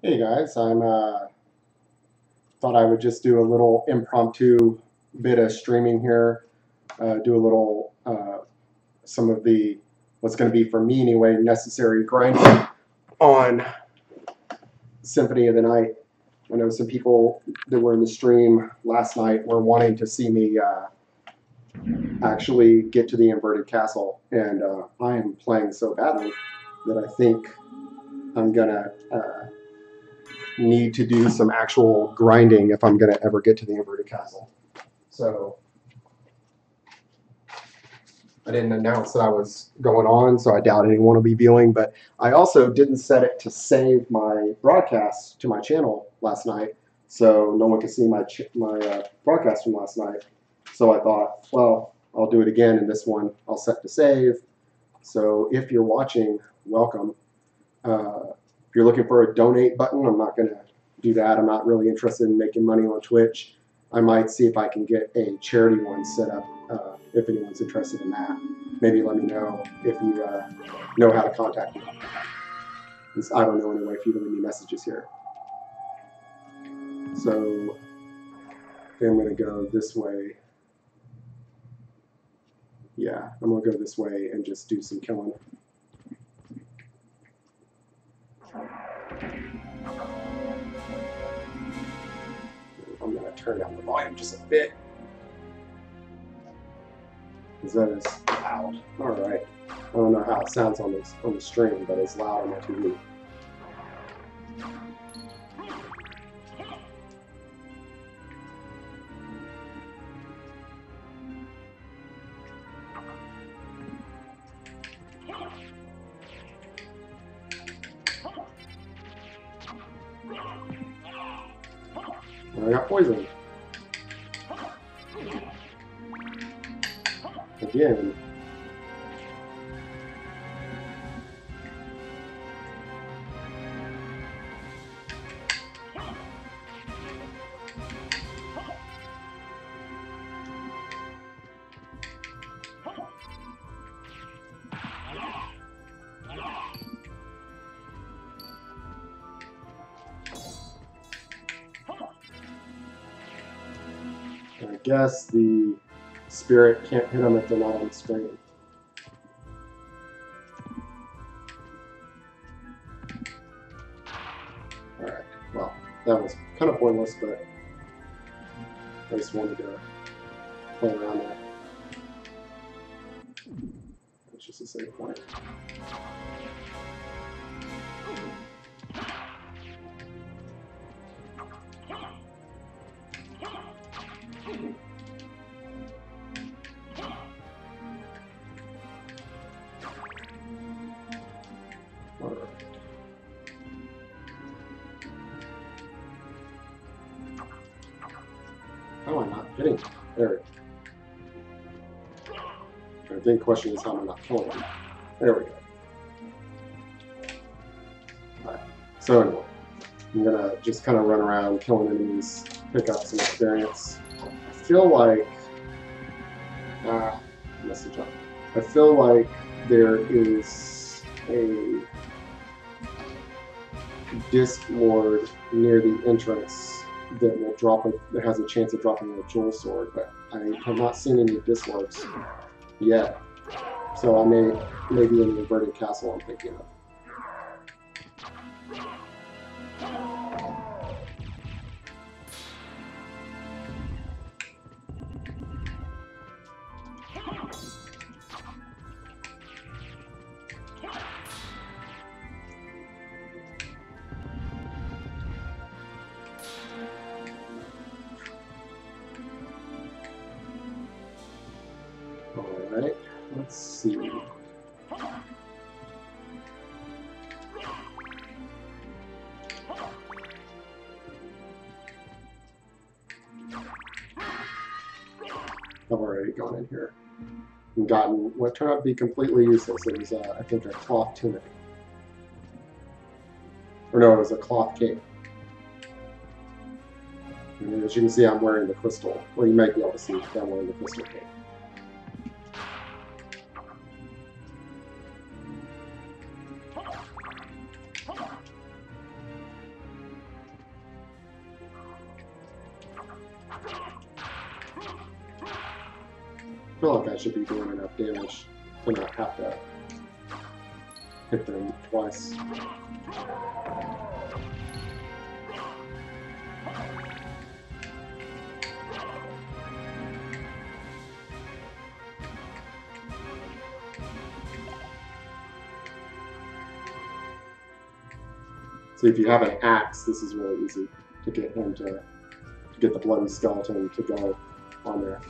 Hey guys, I'm uh, thought I would just do a little impromptu bit of streaming here. Uh, do a little uh, some of the what's going to be for me anyway necessary grinding on Symphony of the Night. I know some people that were in the stream last night were wanting to see me uh, actually get to the inverted castle, and uh, I am playing so badly that I think I'm gonna uh, need to do some actual grinding if I'm gonna ever get to the inverted castle. So I didn't announce that I was going on, so I doubt anyone will be viewing. But I also didn't set it to save my broadcast to my channel last night, so no one could see my my uh, broadcast from last night. So I thought, well, I'll do it again, and this one I'll set to save. So if you're watching, welcome. Uh, you're looking for a donate button, I'm not going to do that. I'm not really interested in making money on Twitch. I might see if I can get a charity one set up uh, if anyone's interested in that. Maybe let me know if you uh, know how to contact me. I don't know anyway if you leave me messages here. So I'm going to go this way. Yeah, I'm going to go this way and just do some killing. I'm going to turn down the volume just a bit. Because that is loud. Alright. I don't know how it sounds on, this, on the stream, but it's loud on my TV. And I got poisoned. Again. Guess the spirit can't hit them if they're not on the screen. Alright, well, that was kind of pointless, but I just wanted to play around that. Question is how am I not killing him? There we go. Alright. So anyway, I'm gonna just kind of run around killing enemies, pick up some experience. I feel like ah message up. I feel like there is a disc ward near the entrance that will drop a that has a chance of dropping a jewel sword, but I have not seen any disc yet. So I may maybe in the inverted castle I'm thinking of. Already gone in here and gotten what turned out to be completely useless. It was, uh, I think, a cloth tunic. Or no, it was a cloth cape. And as you can see, I'm wearing the crystal. Well, you might be able to see I'm wearing the crystal cape. Have to hit them twice. So if you have an axe, this is really easy to get him to, to get the bloody skeleton to go on there.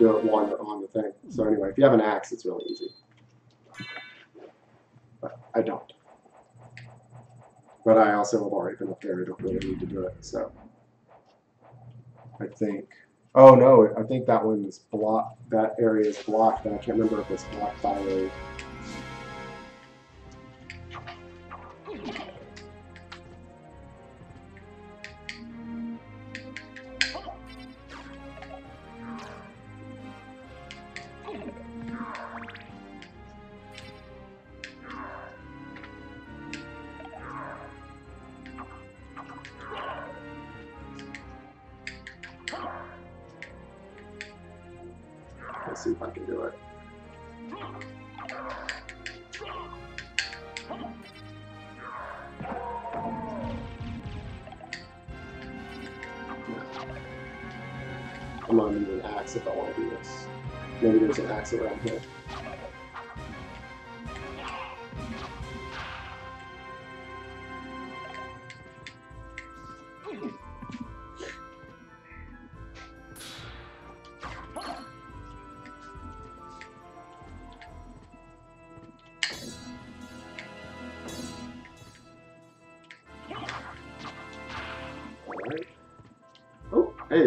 Do it you're on the thing. So anyway, if you have an axe, it's really easy. But I don't. But I also have already been up there. I don't really need to do it. So I think. Oh no, I think that one's blocked. That area is blocked, but I can't remember if it's blocked by a.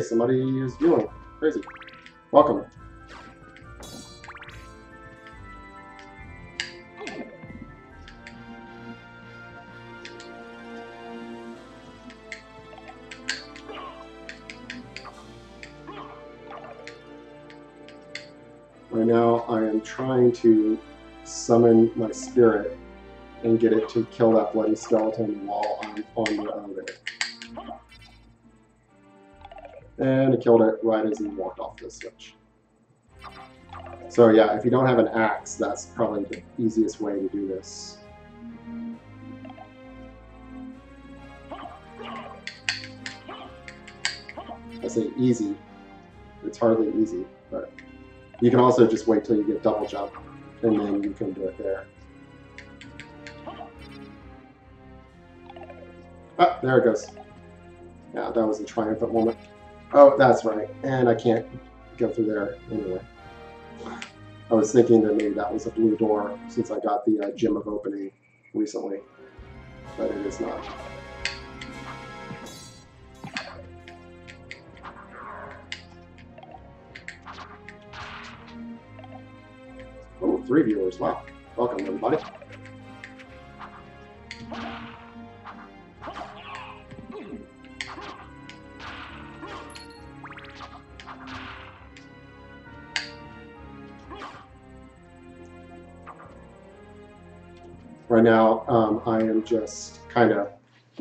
somebody is viewing. Crazy. Welcome. Right now, I am trying to summon my spirit and get it to kill that bloody skeleton while I'm on the elevator. And it killed it right as he walked off the switch. So yeah, if you don't have an axe, that's probably the easiest way to do this. I say easy. It's hardly easy, but you can also just wait till you get double jump, and then you can do it there. Ah, there it goes. Yeah, that was a triumphant moment. Oh, that's right. And I can't go through there anyway. I was thinking that maybe that was a blue door since I got the uh, of Opening recently, but it is not. Oh, three viewers. Wow. Welcome, everybody. Right now, um, I am just kind of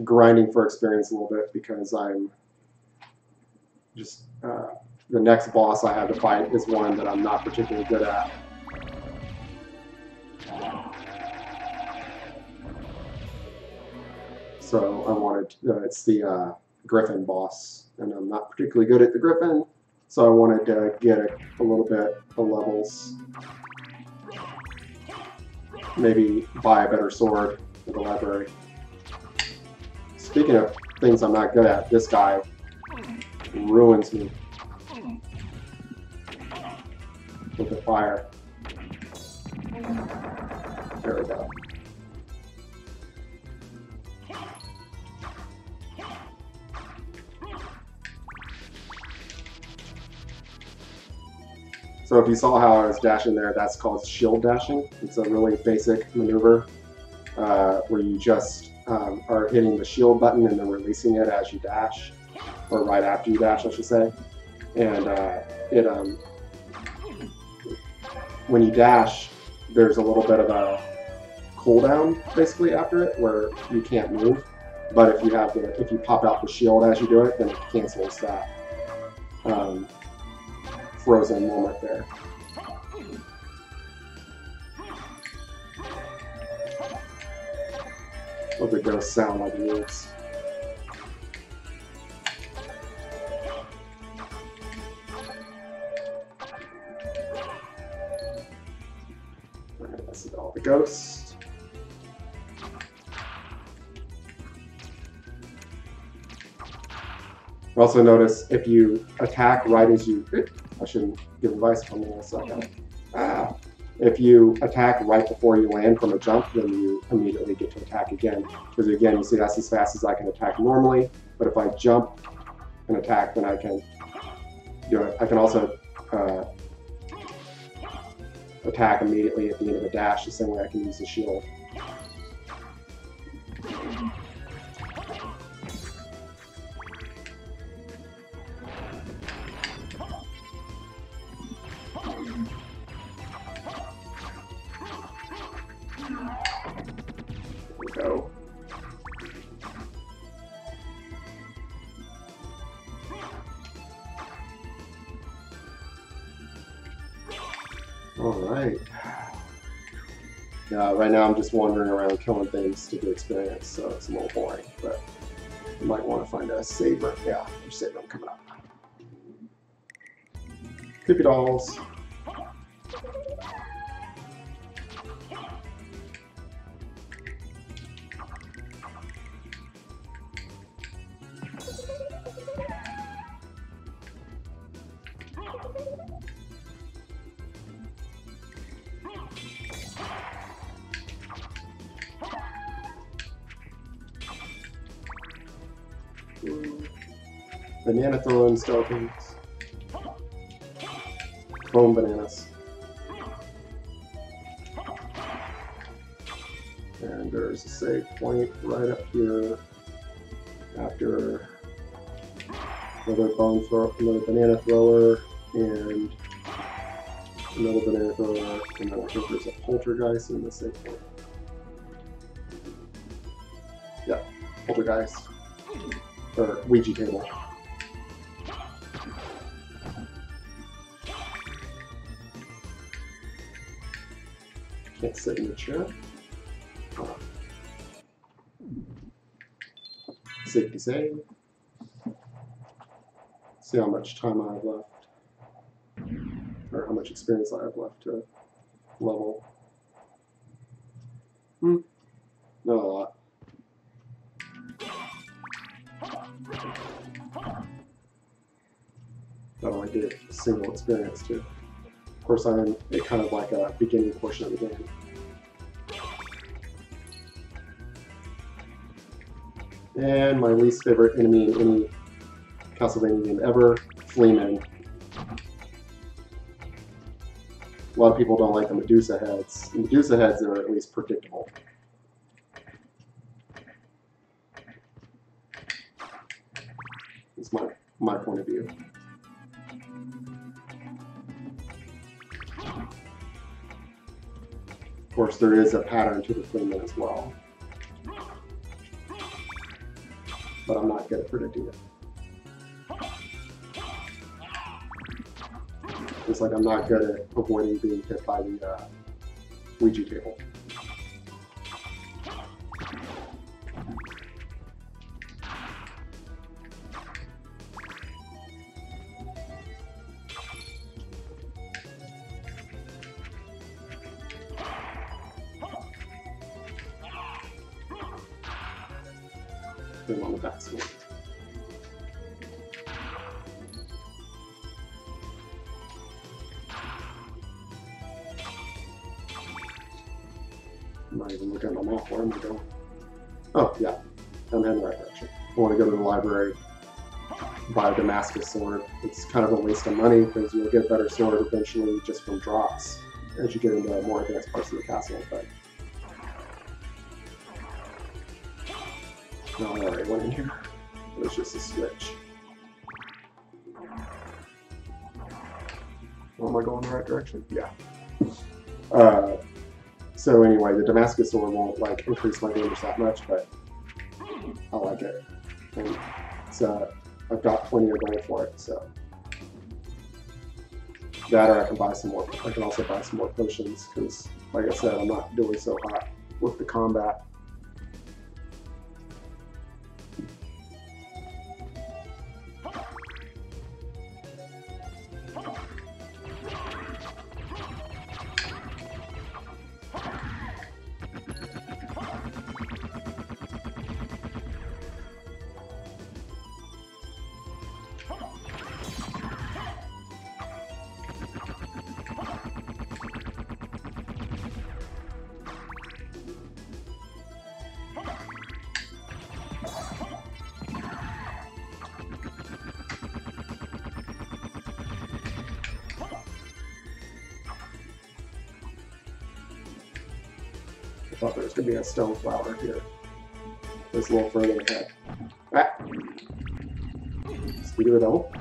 grinding for experience a little bit because I'm just uh, the next boss I have to fight is one that I'm not particularly good at. So I wanted, uh, it's the uh, Griffin boss, and I'm not particularly good at the Griffin, so I wanted to get a, a little bit of levels. Maybe buy a better sword for the library. Speaking of things I'm not good at, this guy ruins me with the fire. There we go. So if you saw how I was dashing there, that's called shield dashing. It's a really basic maneuver uh, where you just um, are hitting the shield button and then releasing it as you dash, or right after you dash, I should say. And uh, it um, when you dash, there's a little bit of a cooldown basically after it where you can't move. But if you have the if you pop out the shield as you do it, then it cancels that um, frozen moment there. What the ghosts sound like wolves. Alright, this is all the ghosts. Also notice if you attack right as you, I shouldn't give advice on me a second. Ah, if you attack right before you land from a jump, then you immediately get to attack again. Because again, you see that's as fast as I can attack normally. But if I jump and attack, then I can do it. I can also uh, attack immediately at the end of a dash, the same way I can use the shield. Right now I'm just wandering around killing things to get experience, so it's a little boring, but you might want to find a saber. Yeah, there's saber coming up. Creepy dolls. Banana throwing skeletons. Chrome bananas. And there's a save point right up here after another bone throw, another banana thrower, and another banana thrower, and then I think there's a poltergeist in the save point. Yeah, poltergeist or Ouija table. Chair. Safety save. See how much time I have left, or how much experience I have left to level. Hmm, not a lot. But only did a single experience too. Of course, I'm in kind of like a beginning portion of the game. And my least favorite enemy in any Castlevania game ever, Flea Man. A lot of people don't like the Medusa heads. Medusa heads are at least predictable. It's my my point of view. Of course, there is a pattern to the Flea Man as well. But I'm not good at predicting it. Just like I'm not good at avoiding being hit by the uh, Ouija table. Buy a Damascus sword. It's kind of a waste of money because you'll get a better sword eventually just from drops as you get into more advanced parts of the castle. But No, I already went in here. It was just a switch. Am I going the right direction? Yeah. Uh, so anyway, the Damascus sword won't like increase my damage that much, but I like it. And it's, uh, I've got plenty of gold for it, so. That or I can buy some more. I can also buy some more potions, because like I said, I'm not doing so hot with the combat. Thought there was going to be a stone flower here. It's a little further ahead. Ah! Speed of the devil.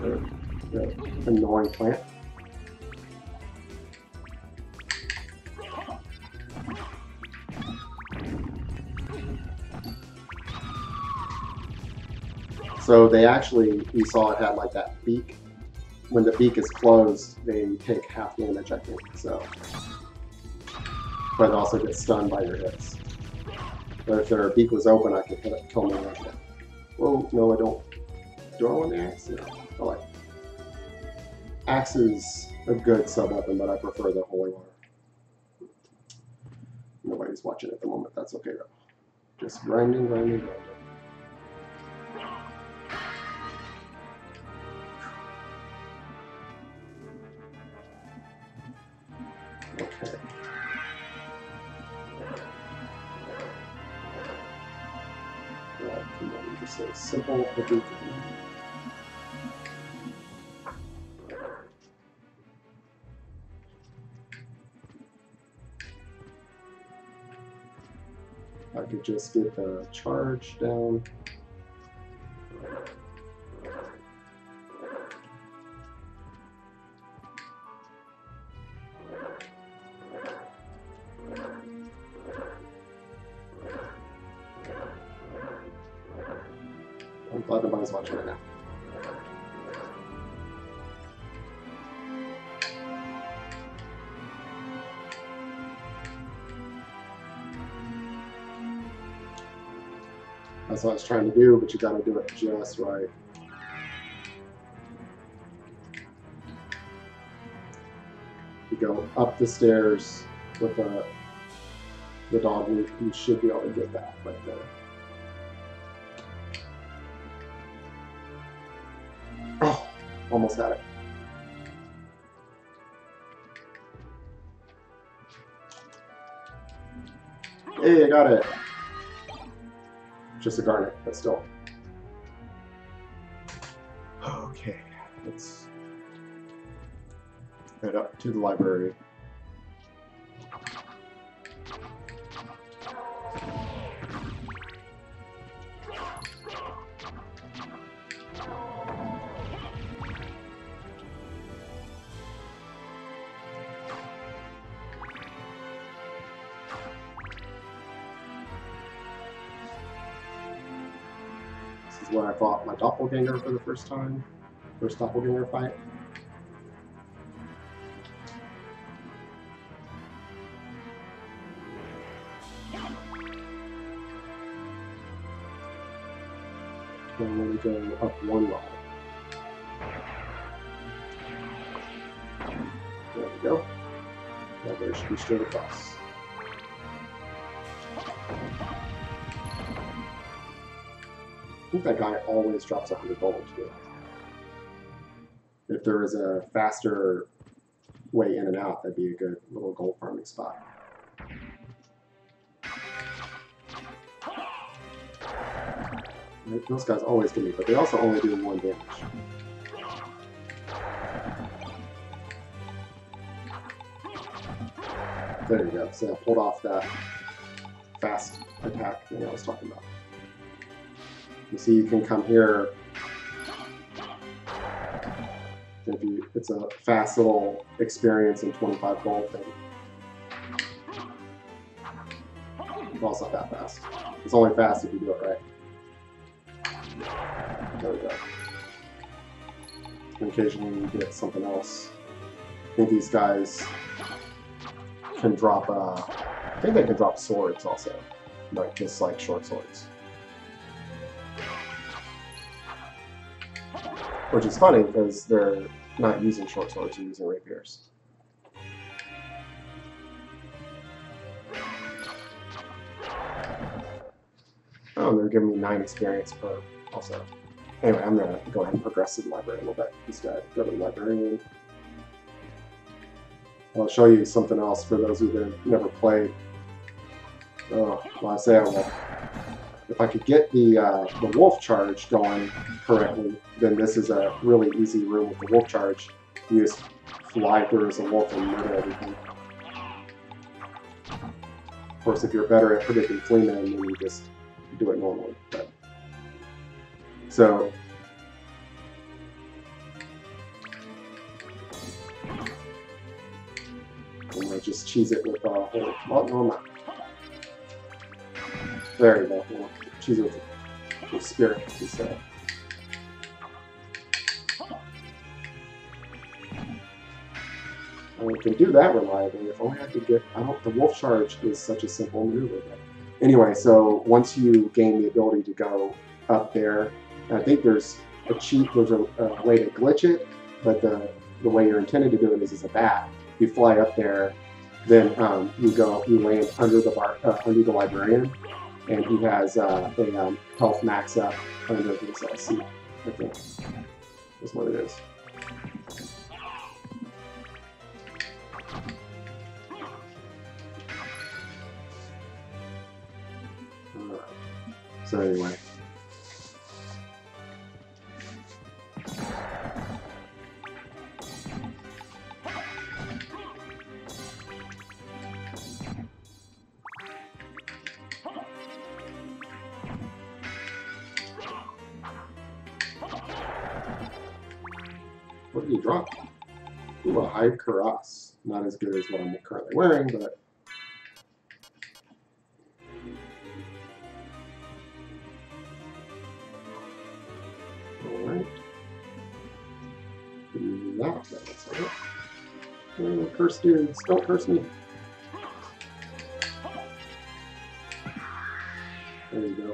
Or the annoying plant. So they actually, we saw it had like that beak. When the beak is closed, they take half damage, I think. So but also get stunned by your hits. But if their beak was open, I could hit it, kill them there. Well, no, I don't. Do I want the axe? No. I like. Axe is a good sub weapon, but I prefer the holy water. Nobody's watching at the moment. That's okay though. Just grinding, grinding, grinding. Simple Hadouken. I could just get the charge down. That's what I was trying to do, but you gotta do it just right. You go up the stairs with the, the dog route, you should be able to get that right there. Oh, almost had it. Hey, I got it. Just a garnet, but still. Okay, let's head up to the library. Doppelganger for the first time. First doppelganger fight. Then we go up one level. There we go. Now there should be straight across. Think that guy always drops 100 gold. If there was a faster way in and out, that'd be a good little gold farming spot. Those guys always give me, but they also only do one damage. There you go. So I pulled off that fast attack that I was talking about. You see, you can come here. You, it's a fast little experience in 25 gold thing. Well, it's not that fast. It's only fast if you do it right. There we go. And occasionally you get something else. I think these guys can drop, uh, I think they can drop swords also. Like, just like short swords. Which is funny because they're not using short swords, they're using rapiers. Oh, they're giving me 9 experience per also. Anyway, I'm going to go ahead and progress to the library a little bit instead. Go to the librarian. I'll show you something else for those who have never played. Oh, well, I say I will. If I could get the uh, the wolf charge going correctly, then this is a really easy room with the wolf charge. You just fly through as a wolf and murder everything. Of course, if you're better at predicting fleamen, then you just do it normally. But so I'm gonna just cheese it with uh, holy. Well, no, I'm not. There you go. We'll with, spirit instead. And we can do that reliably. If only I could get. I don't. The wolf charge is such a simple maneuver. But anyway, so once you gain the ability to go up there, I think there's a cheat. There's a, a way to glitch it, but the the way you're intended to do it is as a bat. You fly up there, then um, you go. You land under the bar, uh, under the librarian, and he has uh, a um, health max up under his uh. I think that's what it is. So anyway. Not as good as what I'm currently wearing, but Alright. Not that. Oh, curse dudes, don't curse me. There you go.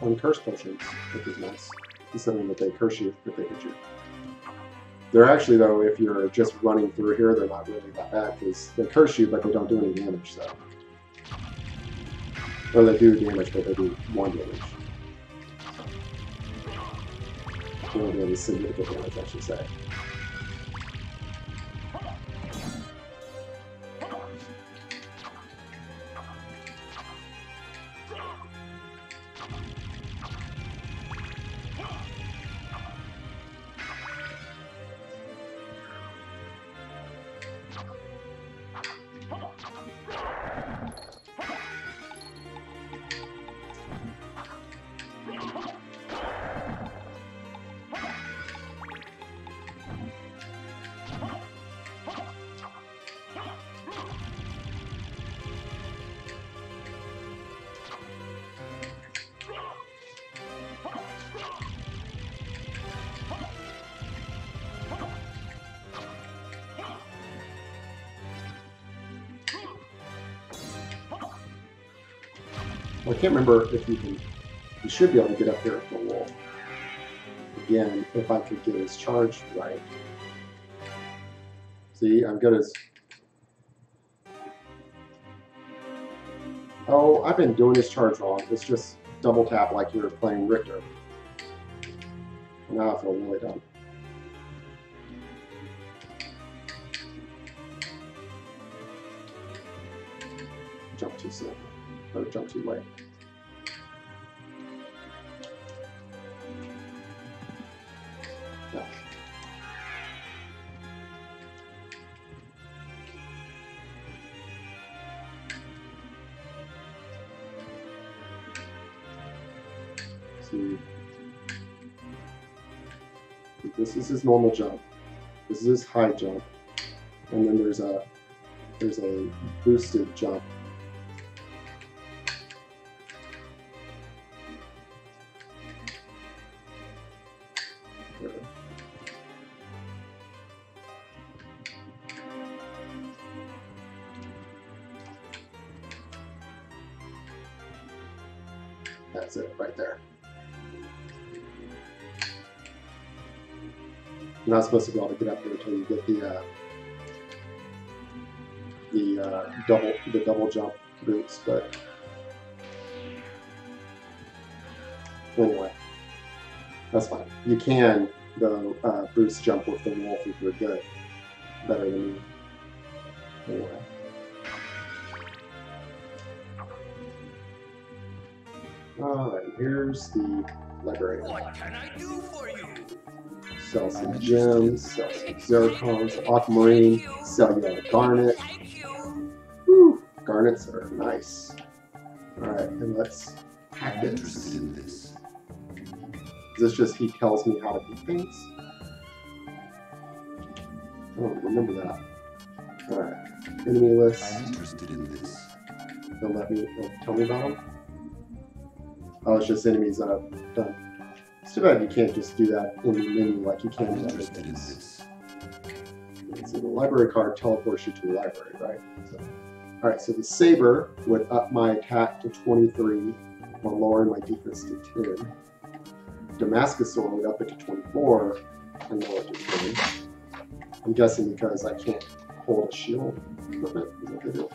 Drop uncurse potions, which is nice. Considering that they curse you if they hit you. They're actually, though, if you're just running through here, they're not really that bad because they curse you, but they don't do any damage, so. Or they do damage, but they do one damage. They don't do any significant damage, I should say. Well, I can't remember if you can, you should be able to get up there for the wall Again, if I could get his charge right. See, I'm good as. oh, I've been doing his charge wrong. It's just double tap like you were playing Richter. Now I feel really dumb. Jump too soon or jump too late. See, this is his normal jump. This is his high jump, and then there's a there's a boosted jump. You're not supposed to be able to get up there until you get the uh, the uh, double the double jump boots, but anyway, that's fine. You can though uh, boost jump with the wolf if you're good, better than me. Anyway. Alright, here's the library. What can I do for you? Sell some gems, sell some zircons, aquamarine, sell you a garnet. Woo, garnets are nice. Alright, and let's hack it. interested in this. Is this just he tells me how to do things? I don't remember that. Alright. Enemy list. I'm interested in this. They'll let me they'll tell me about them. Oh, it's just enemies that I've done. It's too bad you can't just do that in the menu like you can I'm in other interested in this. So the library card teleports you to the library, right? So, all right, so the saber would up my attack to 23 while lowering my defense to 10. Damascus sword would up it to 24 and lower it to 10. I'm guessing because I can't hold a shield with it. Is that the deal?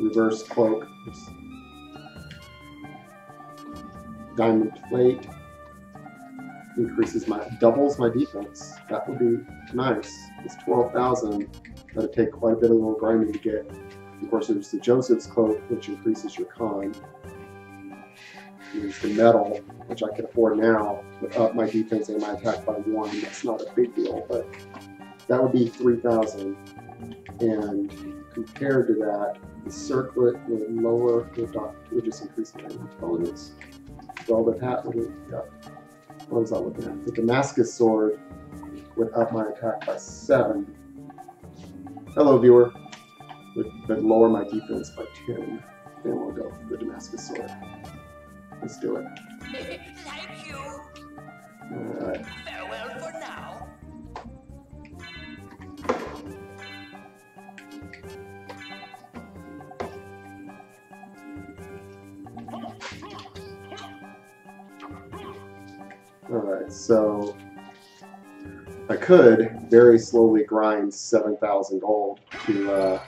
Reverse cloak. Diamond plate increases my doubles my defense. That would be nice. It's twelve thousand. That'd take quite a bit of little grinding to get. Of course, there's the Joseph's cloak, which increases your con. There's the metal, which I can afford now, but up my defense and my attack by one. That's not a big deal, but that would be three thousand. And compared to that, the circlet would lower the doc, would just increase my intelligence. Velvet hat. What was I looking at? The Damascus sword would up my attack by seven. Hello, viewer. Would, would lower my defense by ten. Then we'll go for the Damascus sword. Let's do it. so I could very slowly grind 7,000 gold to uh,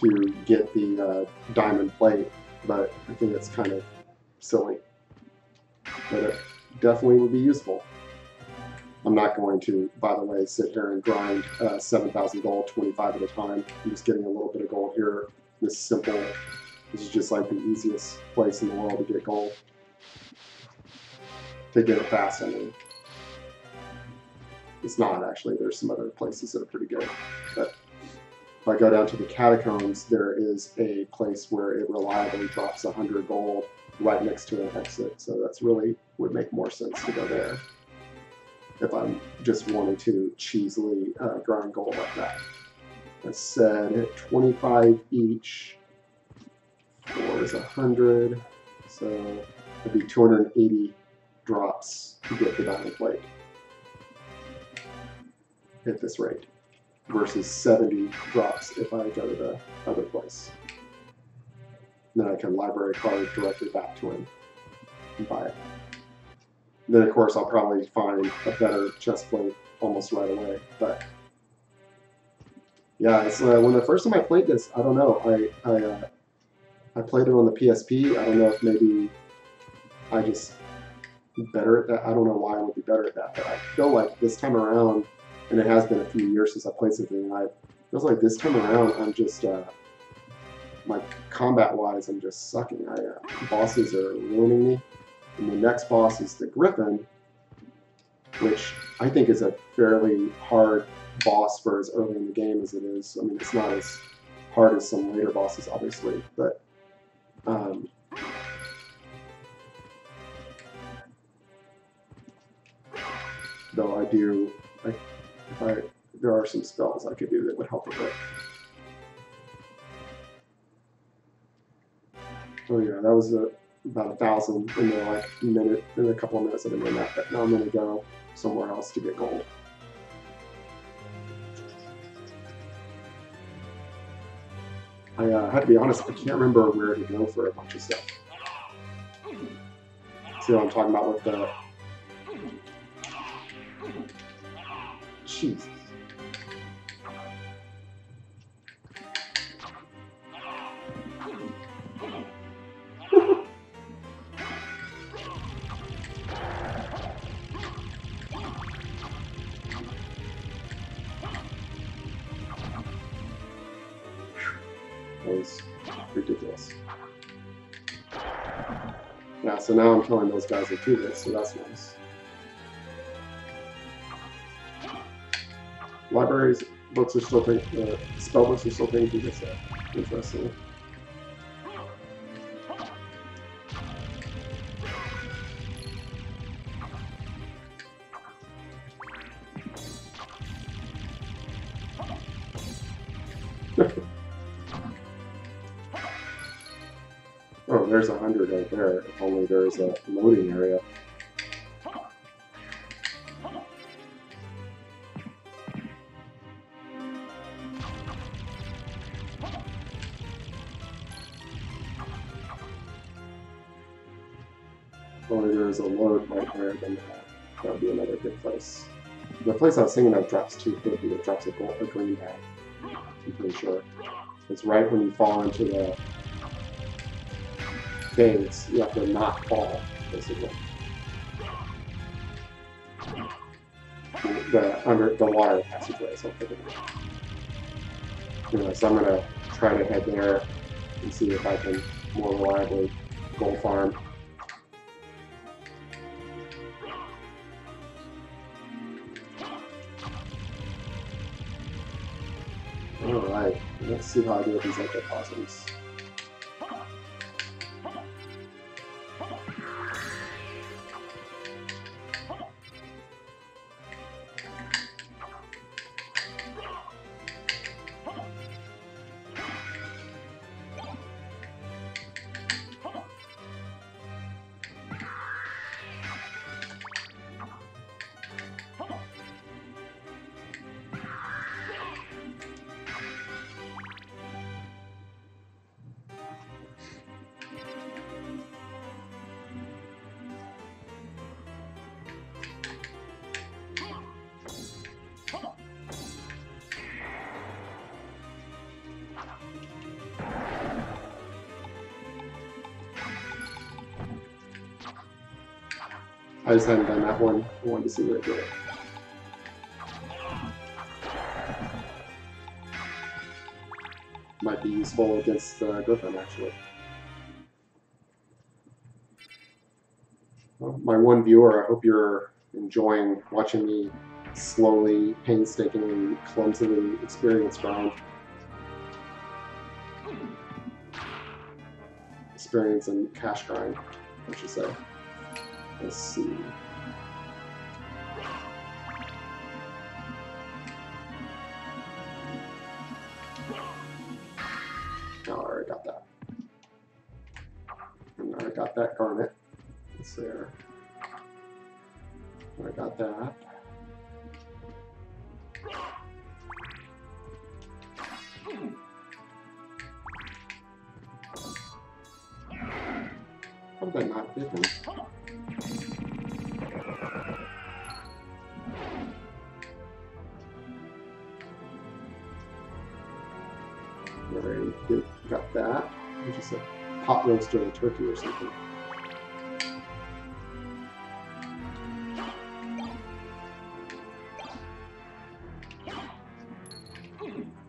to get the uh, diamond plate, but I think it's kind of silly. But it definitely would be useful. I'm not going to, by the way, sit here and grind uh, 7,000 gold 25 at a time. I'm just getting a little bit of gold here. This simple, this is just like the easiest place in the world to get gold to get it fast. I it's not actually. There's some other places that are pretty good. But if I go down to the catacombs, there is a place where it reliably drops 100 gold right next to an exit. So that's really would make more sense to go there if I'm just wanting to cheesily uh, grind gold like that. I said 25 each. Four is 100. So it'd be 280 drops to get the diamond plate at this rate versus 70 drops if I go to the other place. Then I can library card directly back to him and buy it. Then of course I'll probably find a better chest plate almost right away. But yeah, it's uh, when the first time I played this, I don't know. I I uh, I played it on the PSP. I don't know if maybe I just better at that. I don't know why I would be better at that, but I feel like this time around, and it has been a few years since I played something. I feels like this time around, I'm just uh, my combat wise, I'm just sucking. I uh, bosses are ruining me, and the next boss is the Griffin, which I think is a fairly hard boss for as early in the game as it is. I mean, it's not as hard as some later bosses, obviously, but um, though I do, I, if I there are some spells I could do that would help a bit. Oh yeah, that was a, about a thousand in the like minute, in a couple of minutes I've been doing that, but now I'm gonna go somewhere else to get gold. I uh, have to be honest, I can't remember where to go for a bunch of stuff. See what I'm talking about with the. Was ridiculous. Yeah, so now I'm killing those guys with two hits, so that's nice. Libraries, books are still taking, uh, spell books are still taking hits there. Interesting. Oh, there's a hundred right there. If only there's a loading area. A load right there, then that would be another good place. The place I was thinking of drops 250, it drops a, gold, a green tag. I'm pretty sure. It's right when you fall into the things, you have to not fall, basically. The under the water passageway, so. Anyway, so I'm gonna try to head there and see if I can more reliably gold farm. Let's see how I do with these ectoplasms. I just hadn't done that one. I wanted to see what it did. Might be useful against uh, Griffin, actually. Well, my one viewer, I hope you're enjoying watching me slowly, painstakingly, clumsily experience grind. Experience and cash grind, I should say. Let's see. I got that. I got that garnet. It's there. I got that. A turkey or something.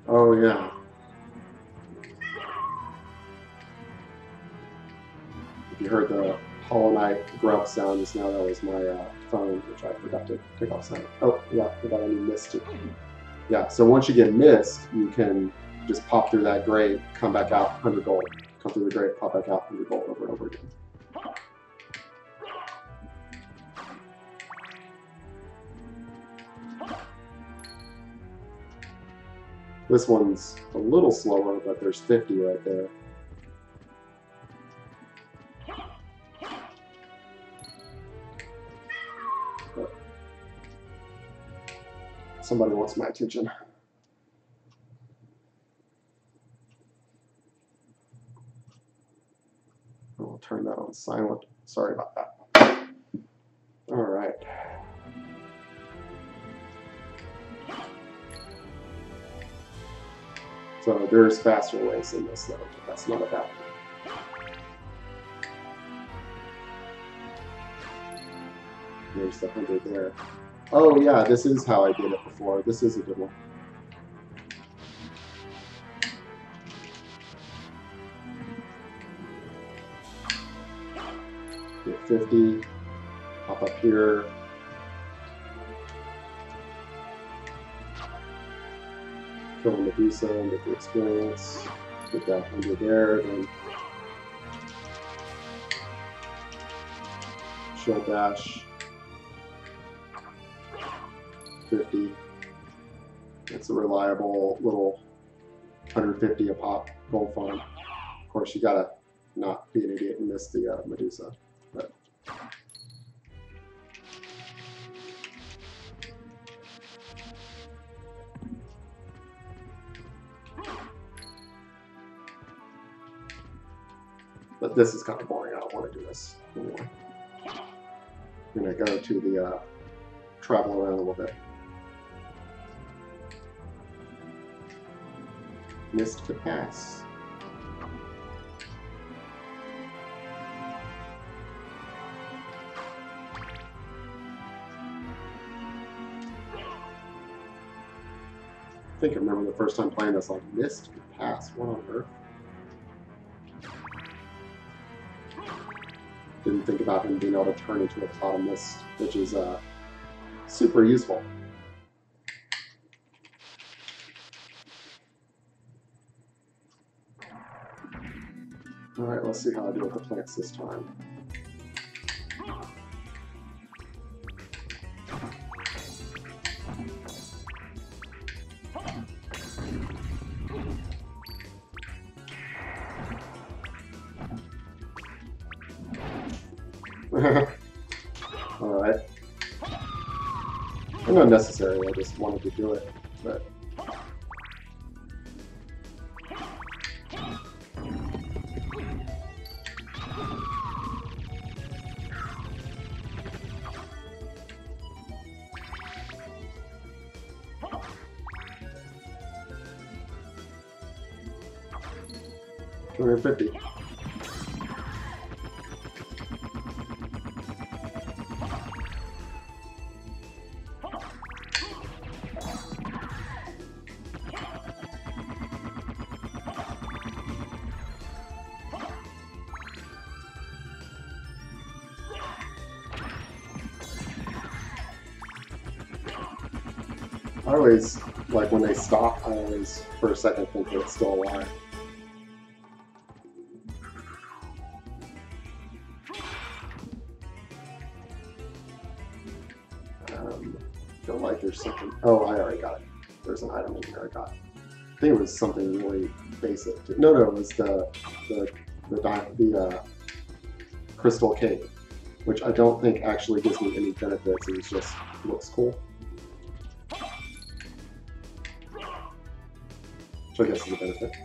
Oh yeah. If you heard the Hollow Knight grub sound just now, that was my uh, phone, which I forgot to take off sound. Oh yeah, I need mist. Yeah, so once you get mist, you can just pop through that grate, come back out, 100 gold. Come through the grate, pop back out, 100 gold over and over again. This one's a little slower, but there's 50 right there. Somebody wants my attention. I'll turn that on silent. Sorry about that. All right. So there's faster ways in this though. but That's not a bad thing. There's the hundred there. Oh yeah, this is how I did it before. This is a good one. 50. Pop up here. Kill the Medusa and get the experience. Get that 100 there, then shield dash. 50. It's a reliable little 150 a pop gold farm. Of course, you gotta not be an idiot and miss the uh, Medusa. This is kind of boring. I don't want to do this anymore. I'm gonna go to the uh, travel around a little bit. Mist to pass. I think I remember the first time playing this, like, mist to pass. What on earth? Didn't think about him being able to turn into a cloud of mist, which is uh, super useful. Alright, let's see how I do with the plants this time. Alright. Not necessarily, I just wanted to do it, but like when they stop. I always, for a second, think it's still alive. Um, feel like there's something. Oh, I already got it. There's an item in here I got. I think it was something really basic. No, no, it was the the the the uh, crystal cloak, which I don't think actually gives me any benefits. It just looks cool. Which I guess is a benefit.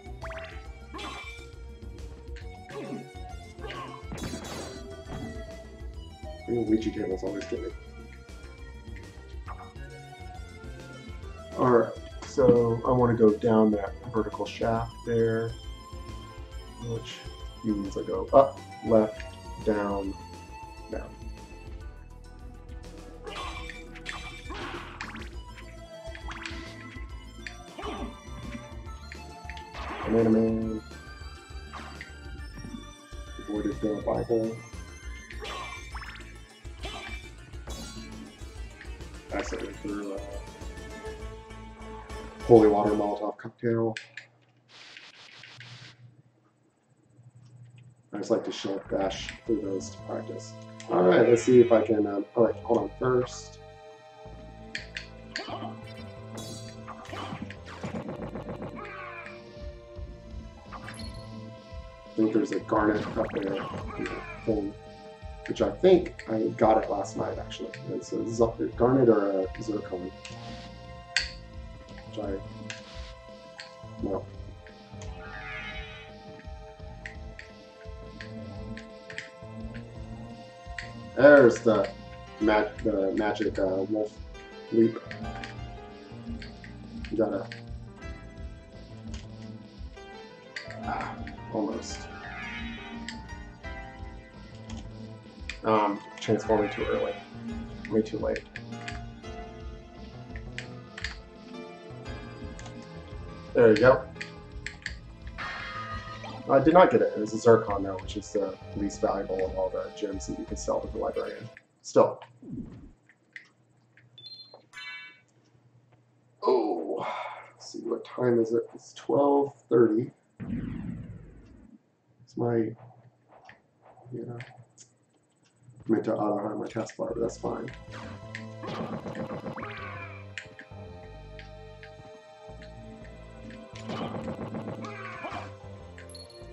You know, Ouija tables always get me. Alright, so I want to go down that vertical shaft there, which means I go up, left, down, down. Banana Man. Avoided the Bible. Accidentally threw uh, holy water Molotov cocktail. I just like to shell bash through those to practice. All right, let's see if I can. Um, all right, hold on first. There's a garnet up there, in the thing, which I think I got it last night actually. It's a garnet or a zircon, which I no. There's the mag- the magic uh, wolf leap. You gotta ah, almost. Um, transforming too early. Way too late. There you go. I did not get it. It was a Zircon, though, which is the least valuable of all the gems that you can sell to the librarian. Still. Oh, let's see, what time is it? It's 12.30. It's my, you know, meant to auto hide my taskbar, but that's fine.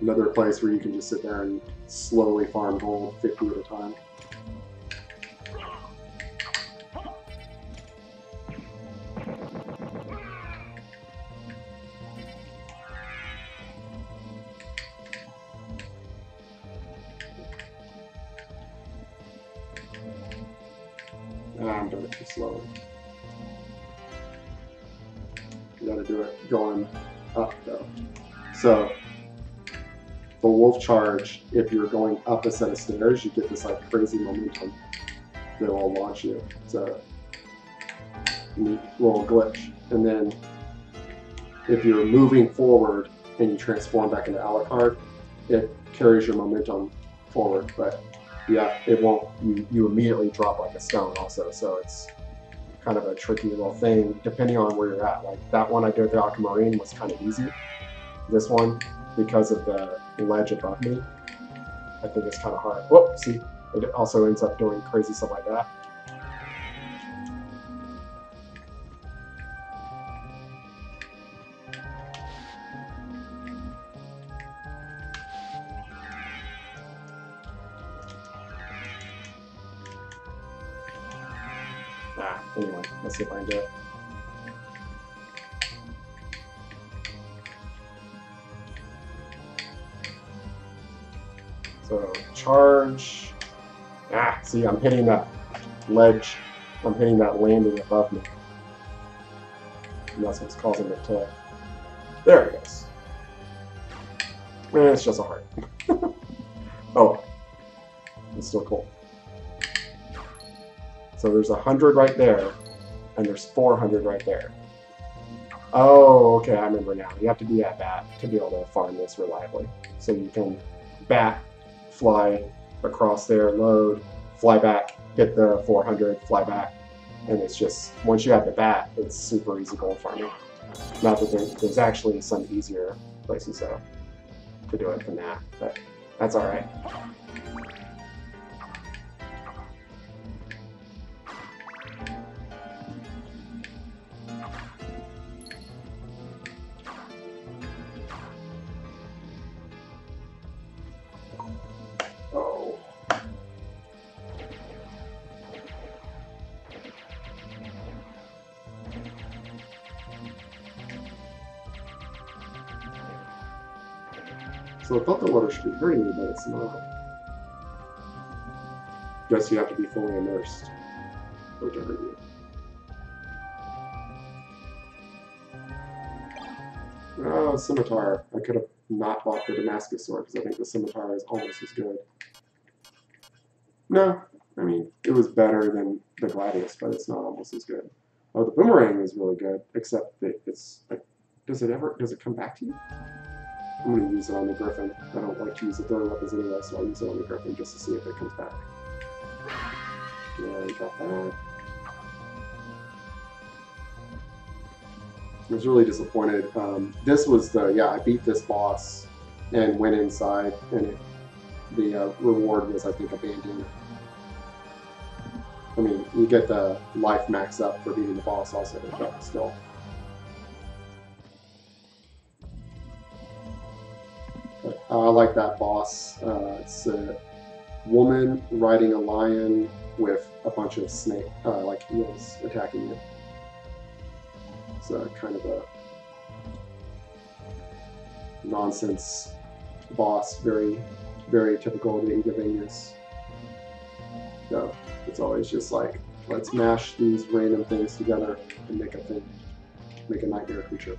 Another place where you can just sit there and slowly farm gold 50 at a time. Ah, I'm doing it too slowly. You gotta do it going up though. So the wolf charge, if you're going up a set of stairs, you get this like crazy momentum that will launch you. It's a neat little glitch. And then if you're moving forward and you transform back into Alucard, it carries your momentum forward. But yeah, it won't. You, you immediately drop like a stone also. So it's kind of a tricky little thing depending on where you're at. Like that one I did with the Aquamarine was kind of easy. This one, because of the ledge above me, I think it's kind of hard. Whoop, see, it also ends up doing crazy stuff like that. Hitting that ledge. I'm hitting that landing above me. And that's what's causing it to. There it goes. Eh, it's just a heart. oh, it's still cool. So there's a hundred right there, and there's 400 right there. Oh, okay, I remember now. You have to be at bat to be able to farm this reliably. So you can bat, fly across there, load, fly back, hit the 400, fly back, and it's just once you have the bat, it's super easy gold farming. Not that there, there's actually some easier places though to do it than that, but that's all right. Water should be hurting you, but it's not. Guess you have to be fully immersed for it to hurt you. Oh, scimitar. I could have not bought the Damascus sword because I think the scimitar is almost as good. No, I mean, it was better than the Gladius, but it's not almost as good. Oh, the boomerang is really good, except that it's like, does it ever, does it come back to you? I'm gonna use it on the Griffin. I don't like to use the throwing weapons anyway, so I'll use it on the Griffin just to see if it comes back. Yeah, got that. I was really disappointed. Um, this was the yeah, I beat this boss and went inside, and it, the uh, reward was I think a bandana. I mean, you get the life max up for beating the boss also, but still. Uh, I like that boss. Uh, it's a woman riding a lion with a bunch of snake, uh, like eels attacking you. It's a kind of a nonsense boss, very, very typical of the Igavanias. So it's always just like, let's mash these random things together and make a thing, make a nightmare creature.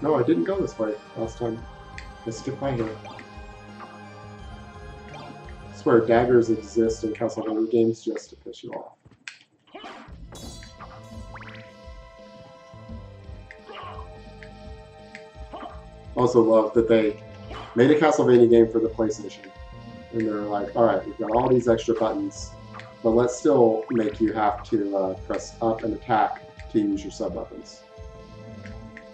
No, I didn't go this way last time. I skipped by here. I swear daggers exist in Castlevania games just to piss you off. Also love that they made a Castlevania game for the PlayStation. And they're like, alright, we've got all these extra buttons, but let's still make you have to uh, press up and attack to use your sub weapons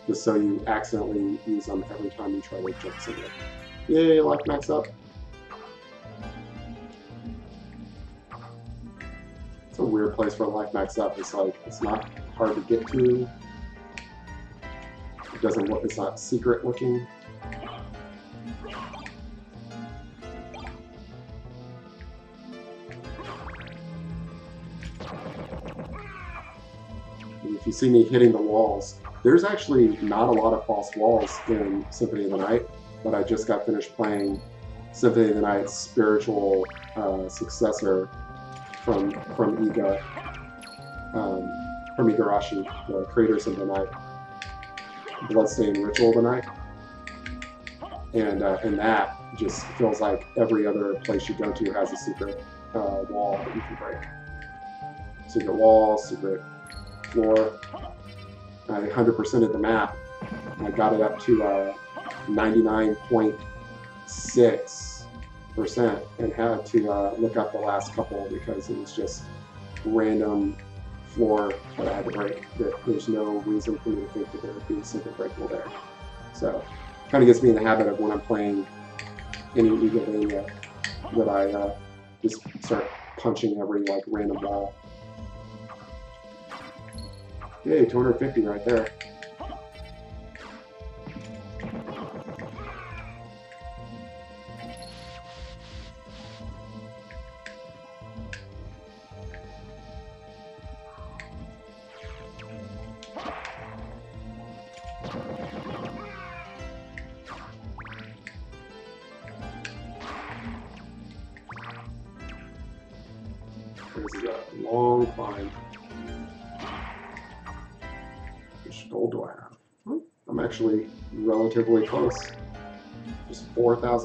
just so you accidentally use them every time you try to jump somewhere. Yay, life max up. It's a weird place for life max up. It's like, it's not hard to get to. It doesn't look, it's not secret looking. If you see me hitting the walls, there's actually not a lot of false walls in Symphony of the Night, but I just got finished playing Symphony of the Night's spiritual uh, successor from from Iga, um, from Igarashi, the creators of the Night, Bloodstained Ritual of the Night, and uh, and that just feels like every other place you go to has a secret uh, wall that you can break. Secret wall, secret floor. I 100% of the map. I got it up to uh, 99.6% and had to uh, look up the last couple because it was just random floor that I had to break. There's no reason for me to think that there would be something breakable there. So, kind of gets me in the habit of when I'm playing any Igavania that I uh, just start punching every like random wall. Yay, 250 right there.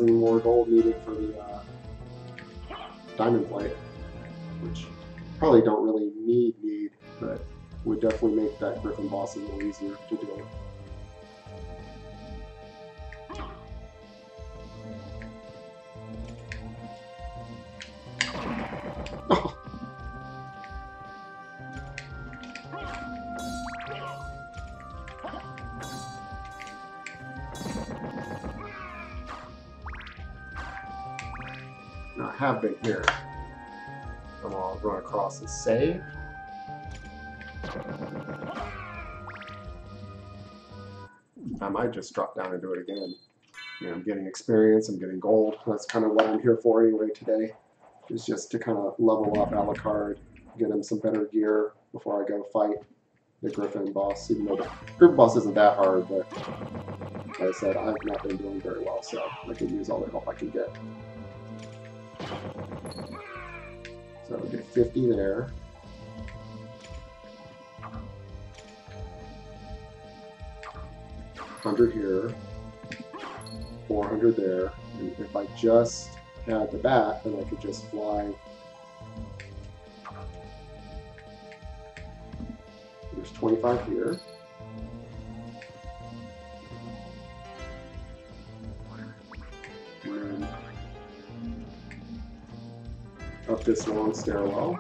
4,000 more gold needed for the uh, diamond plate, which probably don't really need need, but would definitely make that Griffin boss a little easier to deal with. Have been here. I'm gonna run across and save. I might just drop down and do it again. You know, I'm getting experience, I'm getting gold. That's kind of what I'm here for anyway today. Is just to kind of level up Alucard, get him some better gear before I go fight the Griffin boss. Even though the Griffin boss isn't that hard, but like I said, I've not been doing very well, so I could use all the help I can get. So I'll get 50 there. Hundred here, four hundred there, and if I just had the bat, then I could just fly. There's twenty-five here. This long stairwell.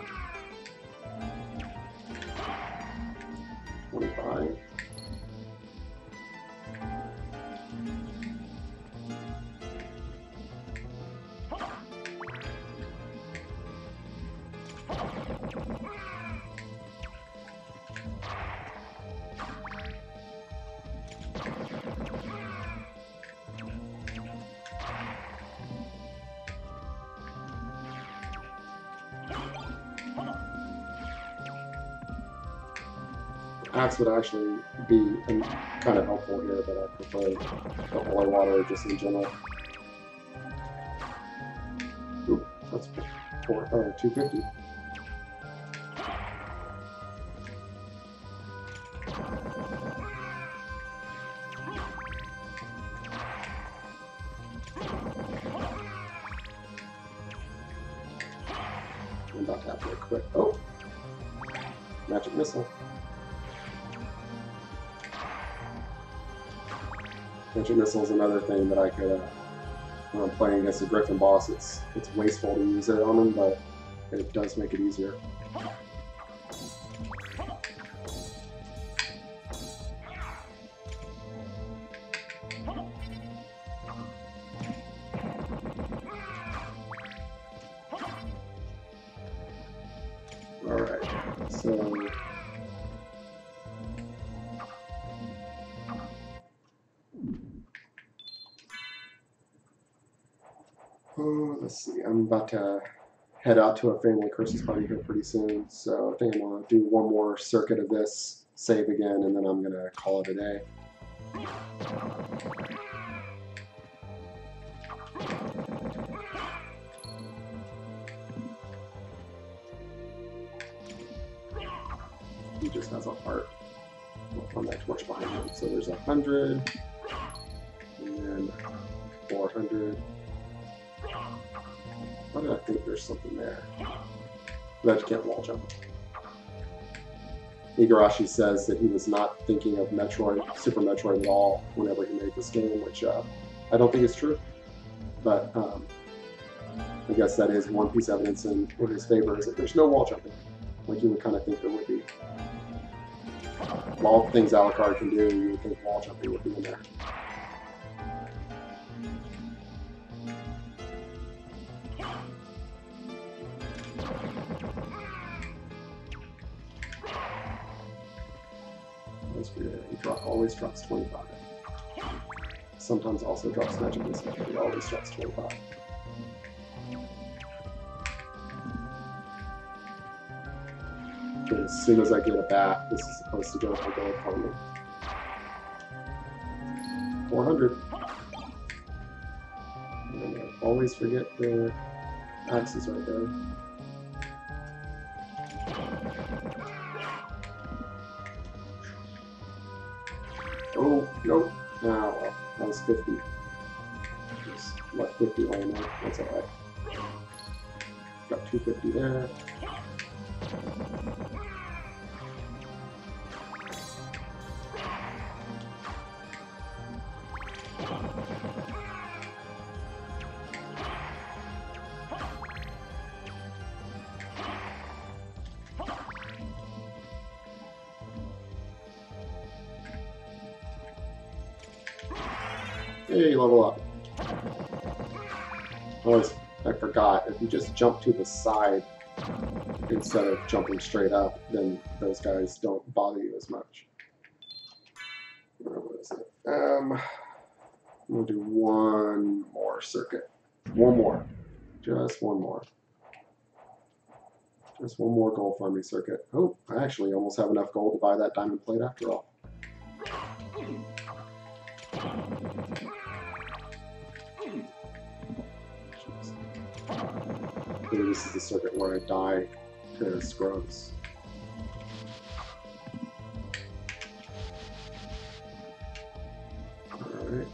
Would actually be kind of helpful here, but I prefer the holy water just in general. Ooh, that's four, uh, 250. I'm about to have to quit. Oh! Magic missile. Magic missile is another thing that I could, uh, when I'm playing against a Griffin boss, it's it's wasteful to use it on him, but it does make it easier. About to head out to a family Christmas party here pretty soon, so I think I'm gonna do one more circuit of this, save again, and then I'm gonna call it a day. He just has a heart on that torch behind him. So there's a hundred, and then four hundred. Why did I think there's something there? But I can't wall jump. Igarashi says that he was not thinking of Metroid, Super Metroid at all whenever he made this game, which uh, I don't think is true. But um, I guess that is one piece of evidence in, in his favor is that there's no wall jumping, like you would kind of think there would be. Of all the things Alucard can do, you would think wall jumping would be in there. Weird. He drop, always drops 25. Sometimes also drops magic missile, but he always drops 25. Okay, as soon as I get a bat, this is supposed to go for gold for me. 400. And I always forget the axes right there. 50. Just let 50 laying there. That's alright. Got 250 there. Jump to the side instead of jumping straight up, then those guys don't bother you as much. Um, we'll do one more circuit. One more. Just one more. Just one more gold farming circuit. Oh, I actually almost have enough gold to buy that diamond plate after all. This is the circuit where I die to scrubs. Alright.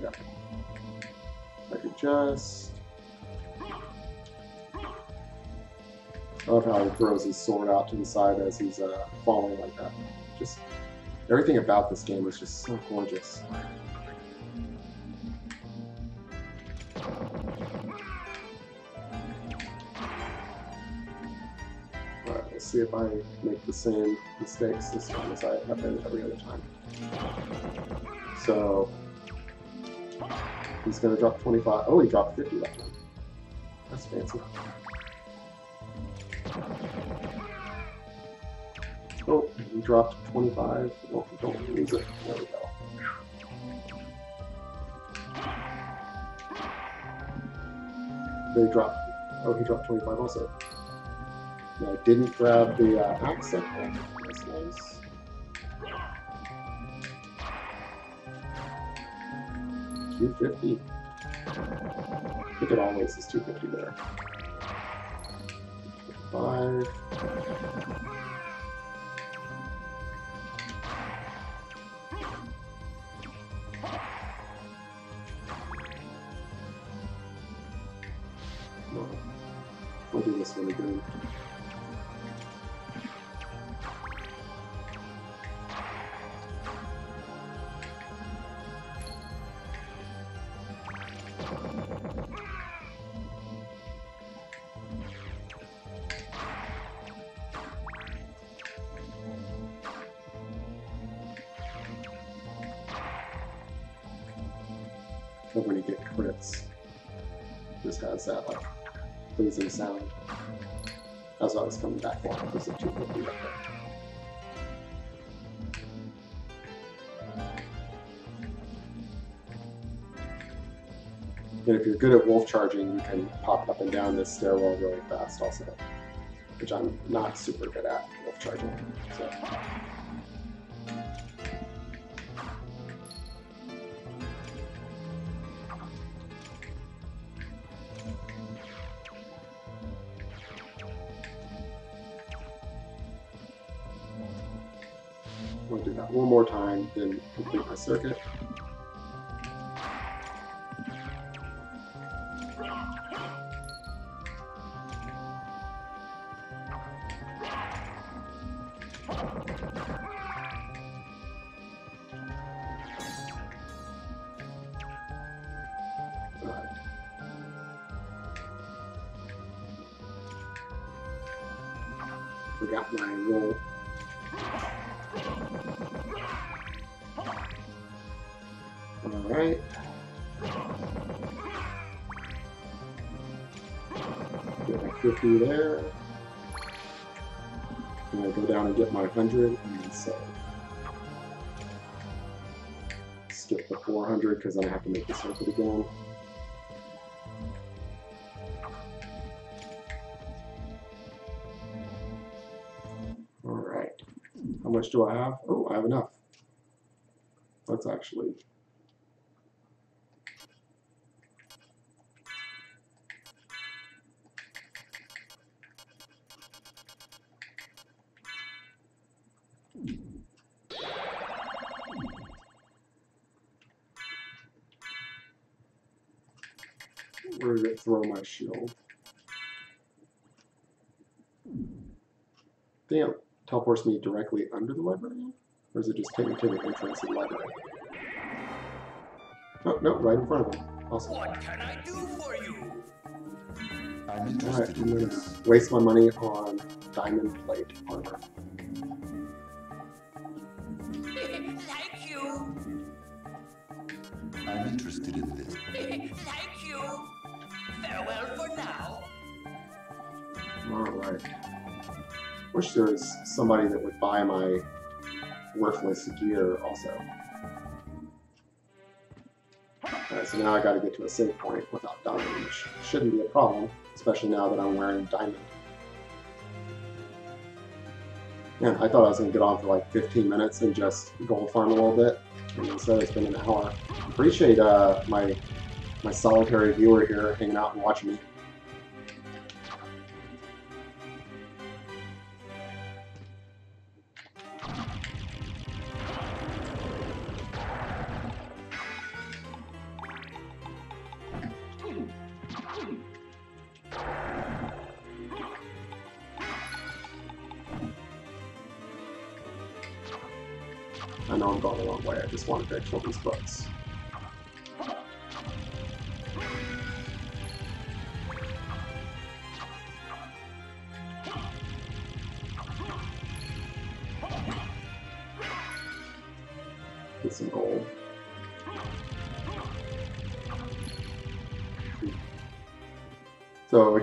Yeah. I could just. I love how he throws his sword out to the side as he's uh, falling like that. Just everything about this game is just so gorgeous. See if I make the same mistakes this time as I have been every other time. So he's gonna drop 25. Oh, he dropped 50 that time. That's fancy. Oh, he dropped 25. Oh, don't lose it. There we go. They dropped. Oh, he dropped 25 also. No, I didn't grab the uh, accent. Oh, that's nice. Two fifty. I think it always is two fifty there. Five. If you're good at wolf charging, you can pop up and down this stairwell really fast also. Which I'm not super good at, wolf charging. So. We'll do that one more time, then complete my circuit. 507. Skip the 400 because then I have to make the circuit again. All right. How much do I have? Oh, I have enough. Let's actually shield? Damn, teleports me directly under the library? Or is it just take me to the entrance of the library? Oh, no, right in front of him. Awesome. What can I do for you? I'm Alright, interested I'm in gonna this. waste my money on diamond plate armor. Thank you. I'm interested in this. Thank you. Farewell for now. All right. Wish there was somebody that would buy my worthless gear also. Alright, so now I gotta get to a save point without diamond, which shouldn't be a problem, especially now that I'm wearing diamond. Yeah, I thought I was gonna get on for like 15 minutes and just gold farm a little bit, and instead it's been an hour. Appreciate uh, my my solitary viewer here hanging out and watching me.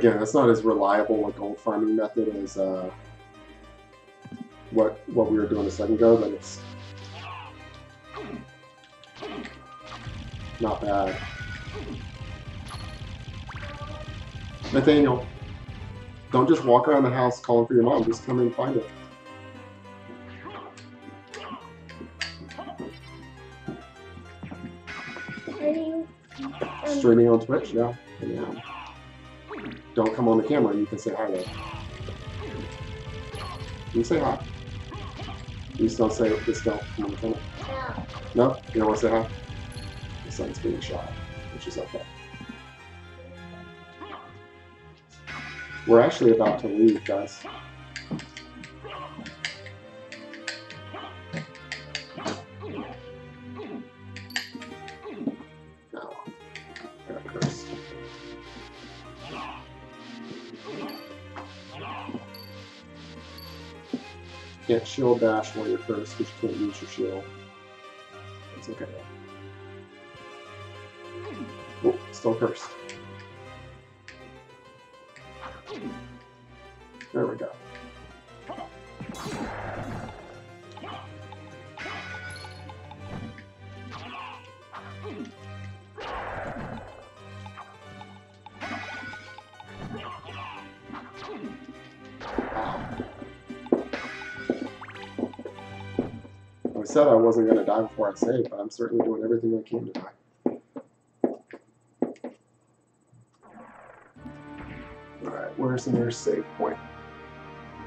Again, that's not as reliable a gold farming method as uh, what what we were doing a second ago, but it's not bad. Nathaniel, don't just walk around the house calling for your mom. Just come and find you? Um, Streaming on Twitch, yeah. yeah. Don't come on the camera. You can say hi though. You say hi. You just don't say just don't come on the camera. no. No, you don't want to say hi. The son's being shy, which is okay. We're actually about to leave, guys. Can't shield dash while you're cursed because you can't use your shield. It's okay. Still cursed. There we go. Said I wasn't going to die before I saved, but I'm certainly doing everything I can to die. Alright, where's the nearest save point?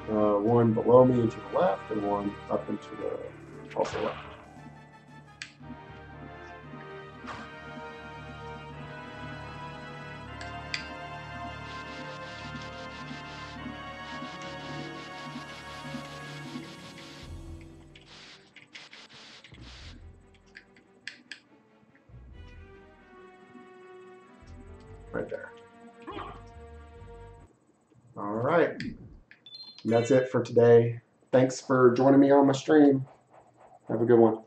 Uh, one below me and to the left, and one up and to the also left. And that's it for today. Thanks for joining me on my stream. Have a good one.